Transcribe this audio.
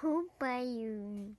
Who by you?